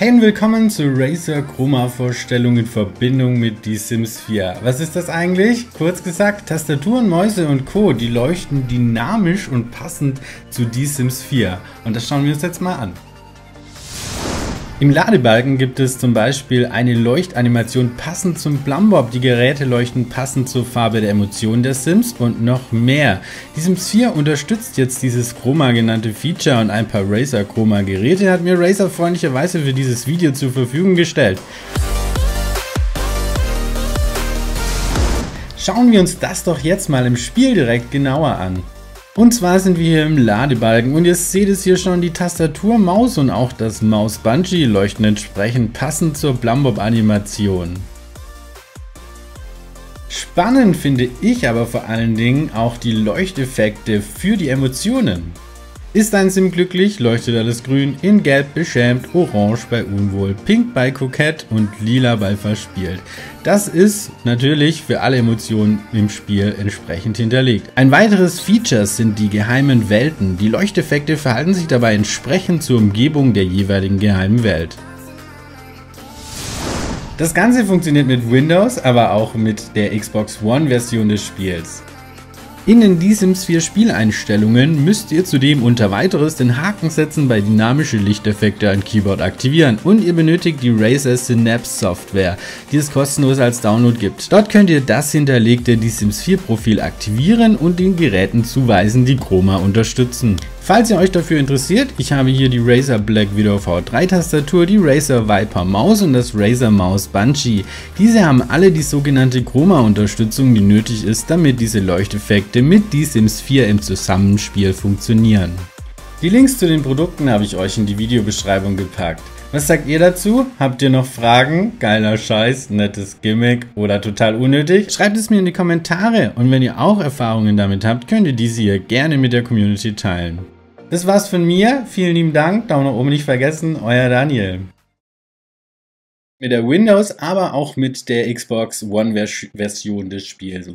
Hey und willkommen zur Razer Chroma Vorstellung in Verbindung mit Die Sims 4. Was ist das eigentlich? Kurz gesagt, Tastaturen, Mäuse und Co. die leuchten dynamisch und passend zu Die Sims 4. Und das schauen wir uns jetzt mal an. Im Ladebalken gibt es zum Beispiel eine Leuchtanimation passend zum Plumbob. Die Geräte leuchten passend zur Farbe der Emotionen der Sims und noch mehr. Die Sims 4 unterstützt jetzt dieses Chroma genannte Feature und ein paar Razer Chroma Geräte hat mir Razer freundlicherweise für dieses Video zur Verfügung gestellt. Schauen wir uns das doch jetzt mal im Spiel direkt genauer an. Und zwar sind wir hier im Ladebalken und ihr seht es hier schon, die Tastatur, Maus und auch das Maus-Bungee leuchten entsprechend passend zur Blumbob-Animation. Spannend finde ich aber vor allen Dingen auch die Leuchteffekte für die Emotionen. Ist ein Sim glücklich, leuchtet alles grün, in gelb beschämt, orange bei unwohl, pink bei kokett und lila bei verspielt. Das ist natürlich für alle Emotionen im Spiel entsprechend hinterlegt. Ein weiteres Feature sind die geheimen Welten. Die Leuchteffekte verhalten sich dabei entsprechend zur Umgebung der jeweiligen geheimen Welt. Das Ganze funktioniert mit Windows, aber auch mit der Xbox One Version des Spiels. In den Die Sims 4 Spieleinstellungen müsst ihr zudem unter weiteres den Haken setzen bei dynamische Lichteffekte an Keyboard aktivieren und ihr benötigt die Razer Synapse Software, die es kostenlos als Download gibt. Dort könnt ihr das hinterlegte Die Sims 4 Profil aktivieren und den Geräten zuweisen, die Chroma unterstützen. Falls ihr euch dafür interessiert, ich habe hier die Razer Black Widow V3 Tastatur, die Razer Viper Maus und das Razer Maus Banshee. Diese haben alle die sogenannte Chroma-Unterstützung, die nötig ist, damit diese Leuchteffekte mit die Sims 4 im Zusammenspiel funktionieren. Die Links zu den Produkten habe ich euch in die Videobeschreibung gepackt. Was sagt ihr dazu? Habt ihr noch Fragen? Geiler Scheiß, nettes Gimmick oder total unnötig? Schreibt es mir in die Kommentare und wenn ihr auch Erfahrungen damit habt, könnt ihr diese hier gerne mit der Community teilen. Das war's von mir. Vielen lieben Dank. Daumen nach oben nicht vergessen. Euer Daniel. Mit der Windows, aber auch mit der Xbox One Version des Spiels.